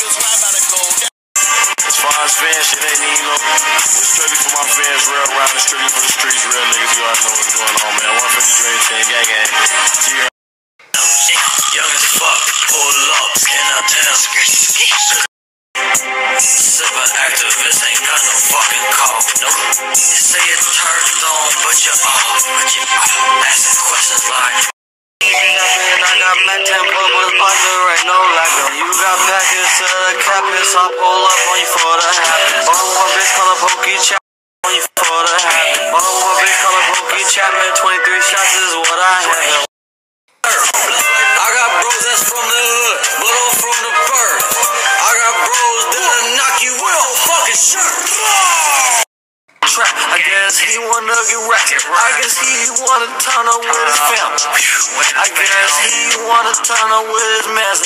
niggas ride by the code. As far as fans, shit ain't even no. It's strictly for my fans, real around and strictly for the streets, real niggas. You already know what's going on, man. 150 Dream Team, gang gang. Yeah. Young as fuck, pull up in a town. Sippin' Actavis ain't got no fucking call. Nope. You say it turned on, but you're off. But you're off. Asking questions like. I got Mac 10 bubbles, pocket right, no lack of. You got packets campus, I bitch call a pokey chap on you for the happy. Ball one bitch call a pokey chapman, 23 shots is what I have. I got bros that's from the hood, from the. I got bros that'll knock you fucking shirt. Trap, I guess he wanna get wrecked. I guess he wanna turn up with his family. I guess he wanna turn up with his and